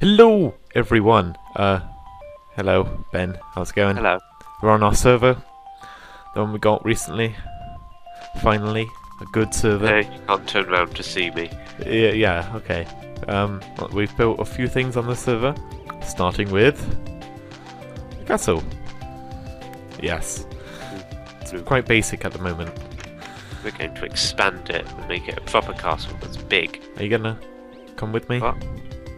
Hello, everyone. Uh, hello, Ben. How's it going? Hello. We're on our server, the one we got recently. Finally, a good server. Hey, you can't turn around to see me. Yeah, yeah, okay. Um, we've built a few things on the server, starting with castle. Yes, it's quite basic at the moment. We're going to expand it and make it a proper castle that's big. Are you gonna come with me? What?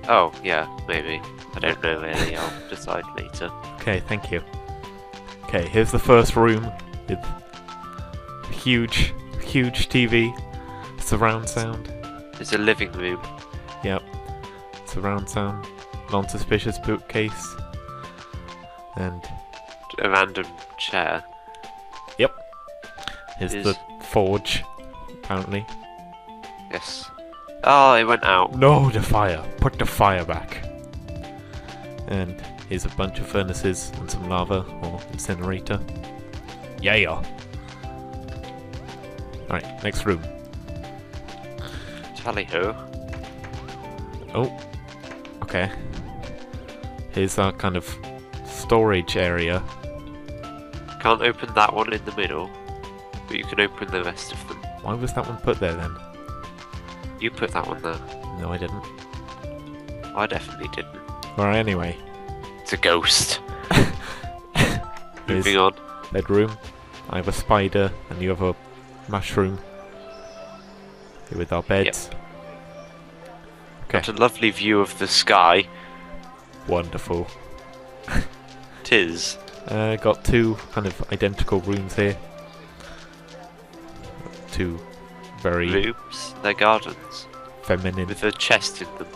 Oh, yeah, maybe. I don't know really. I'll decide later. Okay, thank you. Okay, here's the first room with a huge, huge TV, surround sound. It's a living room. Yep, surround sound, non-suspicious bookcase, and A random chair. here's Is- the forge. Apparently, Yes. Oh, it went out. no, the fire. Put the fire back. And here's a bunch of furnaces and some lava or incinerator. Yeah. Alright, next room. Tally ho. Oh, okay. Here's our kind of storage area. Can't open that one in the middle, but you can open the rest of them. Why was that one put there then? You put that one there. No, I didn't. I definitely didn't. Alright, anyway. It's a ghost. Moving on. bedroom. I have a spider and you have a mushroom. Here with our beds. Okay, Got a lovely view of the sky. wonderful. Tis. Uh, got two kind of identical rooms here. Two very Rooms. They're gardens. feminine. With a chest in them.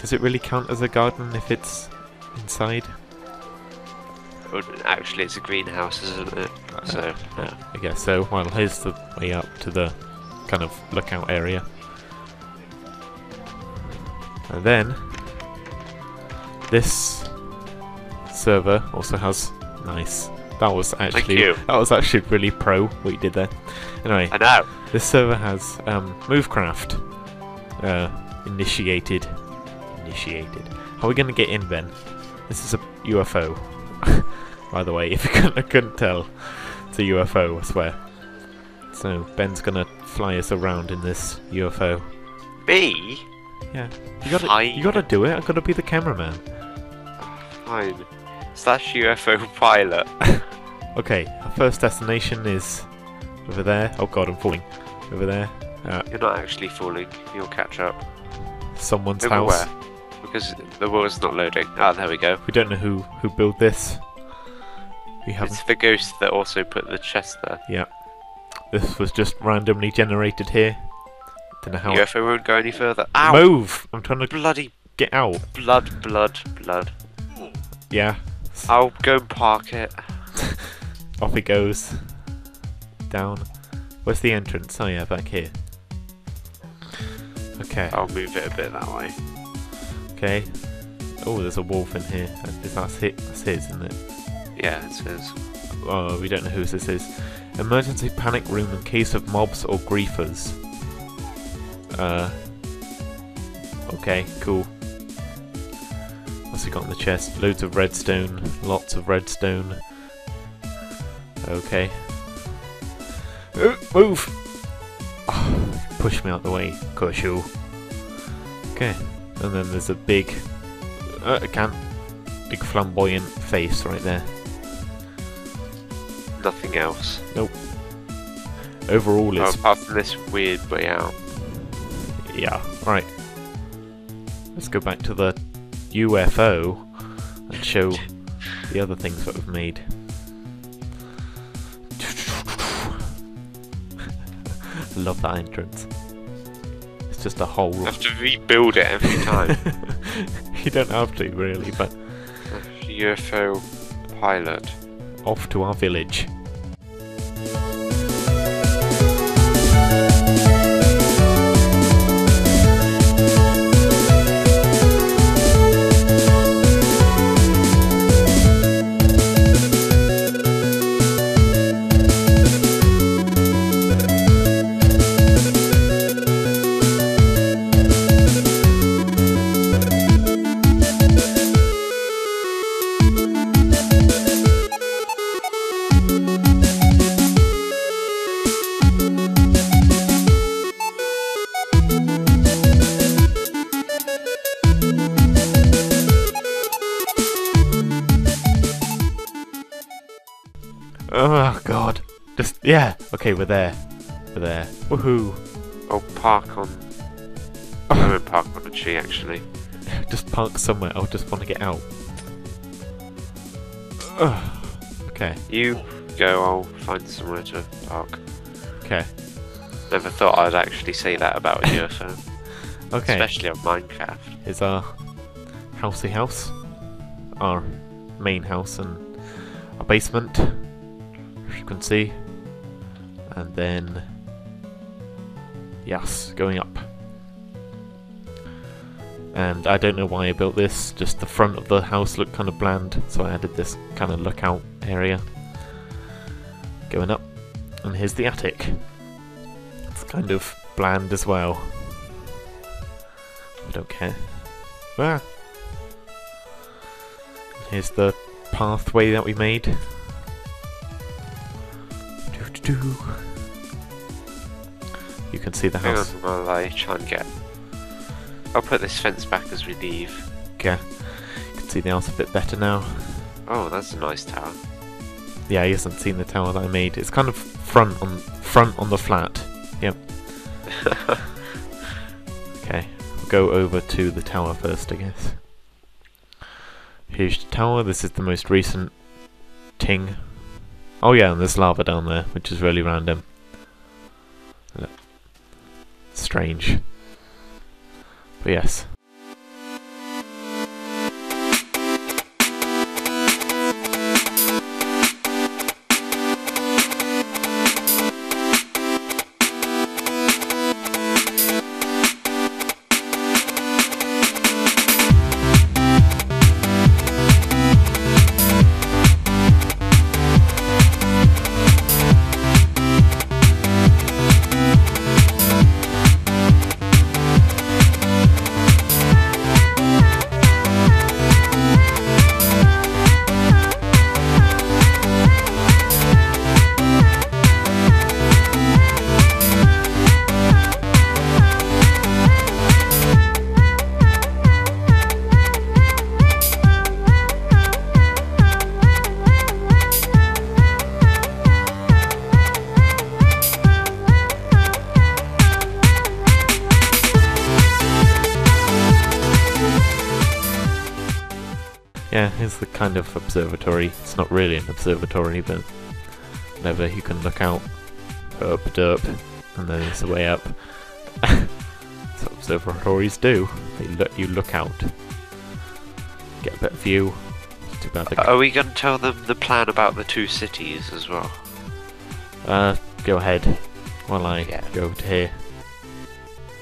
Does it really count as a garden if it's inside? Well, actually, it's a greenhouse, isn't it? Uh, so, uh, yeah. I guess so. Well, here's the way up to the kind of lookout area. And then this server also has nice. That was actually that was actually really pro what you did there. Anyway, I know. This server has um, Movecraft uh, initiated. Initiated. How are we going to get in, Ben? This is a UFO. By the way, if you couldn't, couldn't tell, it's a UFO, I swear. So Ben's gonna fly us around in this UFO. Me? Yeah, you gotta, Fine. you gotta do it. I gotta be the cameraman. Fine. Slash UFO pilot. Okay, our first destination is over there. Oh god, I'm falling. Over there, uh, You're not actually falling. You'll catch up. someone's Over house. where? Because the world's not loading. Ah, there we go. We don't know who who built this. We haven't. It's the ghost that also put the chest there. Yeah, this was just randomly generated here. Don't know how. UFO won't go any further. Ow! Move! I'm trying to Bloody get out. blood, blood, blood. Yeah, I'll go and park it. off it goes. Down. Where's the entrance? Oh yeah, back here. Okay. I'll move it a bit that way. Okay. Oh, there's a wolf in here. Is that his? That's his, isn't it? Yeah, it says. Oh, we don't know whose this is. Emergency panic room in case of mobs or griefers. Uh. Okay, cool. What's he got in the chest? Loads of redstone. Lots of redstone. Okay. Uh, move! Oh, push me out the way, Kushu. Okay. And then there's a big. Uh, I can't. Big flamboyant face right there. Nothing else. Nope. Overall, Oh, it's apart from this weird way out. Yeah, right. Let's go back to the UFO and show the other things that we've made. Love that entrance. It's just a hole. I have to rebuild it every time. you don't have to, really, but UFO pilot. off to our village. Yeah. Okay, we're there. We're there. Woohoo! Oh, park on. I won't park on a tree actually. Just park somewhere. I just want to get out. Ugh. Okay. You go, I'll find somewhere to park. Okay. Never thought I'd actually say that about you, UFO. Okay. Especially on Minecraft. Here's our housey house. Our main house and our basement. As you can see. And then yes, going up. And I don't know why I built this, just the front of the house looked kind of bland, so I added this kind of lookout area. Going up. And here's the attic. It's kind of bland as well. I don't care. Ah. Here's the pathway that we made. Doo-doo-doo. You can see the Hang on house. while I try and get. I'll put this fence back as we leave. Okay. You can see the house a bit better now. Oh, that's a nice tower. Yeah, he hasn't seen the tower that I made. It's kind of front on front on the flat. Yep. Okay, we'll go over to the tower first, I guess. Here's the tower. This is the most recent ting. Oh yeah, and there's lava down there, which is really random. Look. Strange. But yes. Kind of observatory. It's not really an observatory, but whatever, you can look out up, derp, and then it's the way up. That's what observatories do. They look, you look out, get a better view. It's too bad Are we going to tell them the plan about the two cities as well? Uh, go ahead while I Yeah. go to here.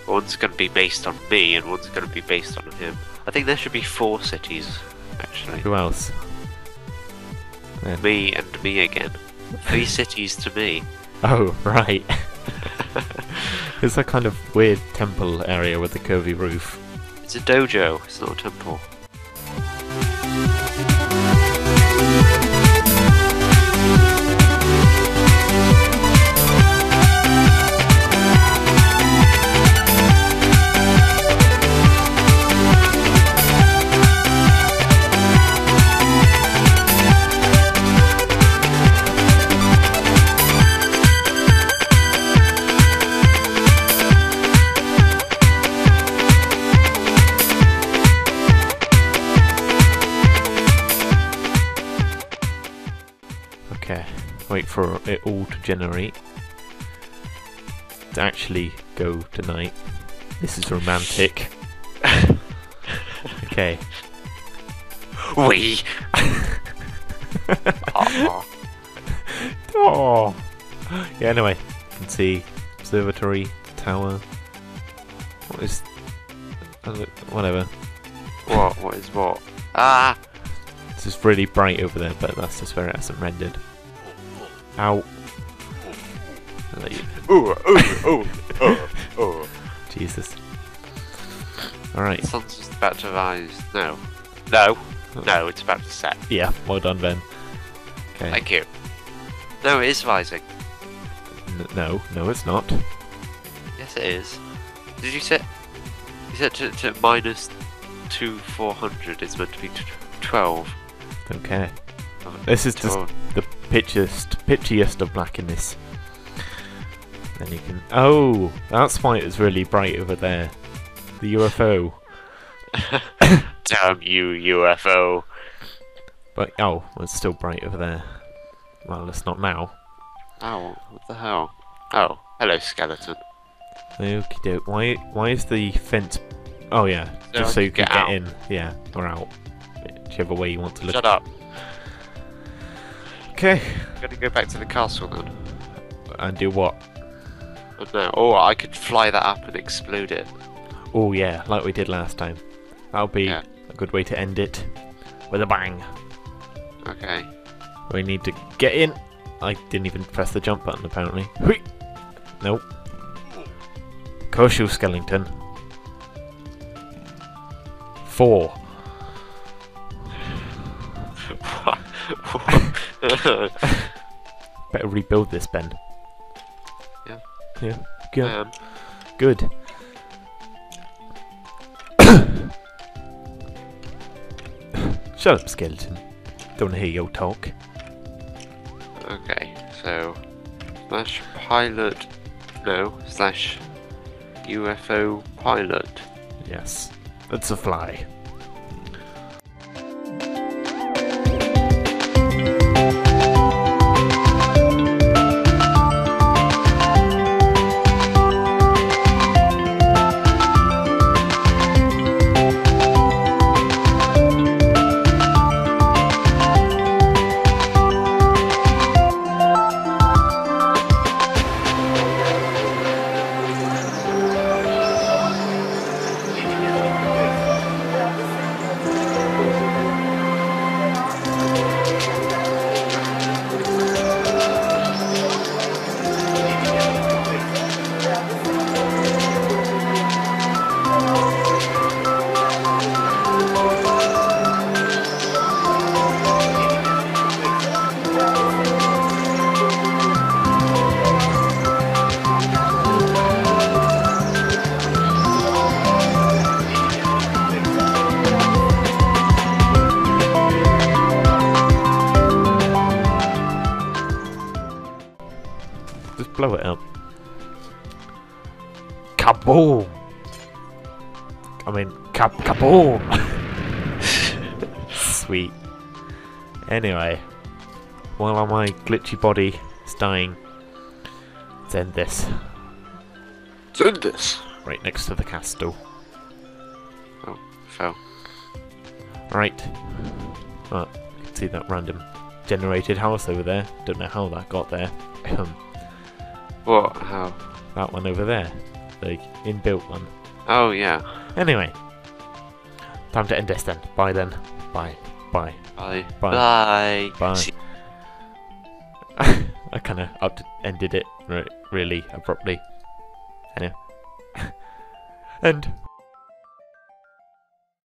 One's going to be based on me, and one's going to be based on him. I think there should be four cities, actually. Who else? Yeah. Me and me again. Three cities to me. Oh, right. it's a kind of weird temple area with the curvy roof. It's a dojo, it's not a temple. It all to generate. To actually go tonight. This is romantic. okay. We! Aw. Oh. Yeah. Anyway, you can see observatory tower. What is? uh, Whatever. what? What is what? Ah! It's just really bright over there, but that's just where it hasn't rendered. Ow. I'll let you- Ooh, ooh, ooh, ooh, ooh. Jesus. Alright. The sun's just about to rise. No. No. Oh. No, it's about to set. Yeah, well done, Ben. Okay. Thank you. No, it is rising. N- no, no, it's not. Yes, it is. Did you set? You set to, to minus two four hundred. It's meant to be t- twelve. Don't care. This is just the pitchiest, pitchiest of blackness. Then you can. Oh, that's why it's really bright over there. The UFO. Damn you, UFO. But oh, it's still bright over there. Well, it's not now. Oh, what the hell? Oh, hello, skeleton. Okie doke. Why? Why is the fence? Oh yeah, So just I so you can can get get in. Yeah, or out, whichever way you want to look. Shut up. Okay. I'm gonna go back to the castle then. And do what? Oh no. Oh, I could fly that up and explode it. Oh yeah, like we did last time. That'll be Yeah. a good way to end it with a bang. Okay. We need to get in. I didn't even press the jump button apparently. Hui! Nope. You, Skellington. Four. Better rebuild this, Ben. Yeah. Yeah. Good. um, Good. Shut up, skeleton. Don't hear your talk. okay, so slash pilot no slash UFO pilot. Yes. it's a fly. Kaboom! I mean, kab kaboom! Sweet. Anyway, while my glitchy body is dying, let's end this Send this. right next to the castle. Oh, fell. Right. Oh, you can see that random generated house over there. Don't know how that got there. Um, What? How? that one over there. The inbuilt one. Oh yeah. Anyway. Time to end this then. Bye then. Bye. Bye. Bye. Bye. Bye. Bye. I kind of up ended it re- really abruptly. Anyway. and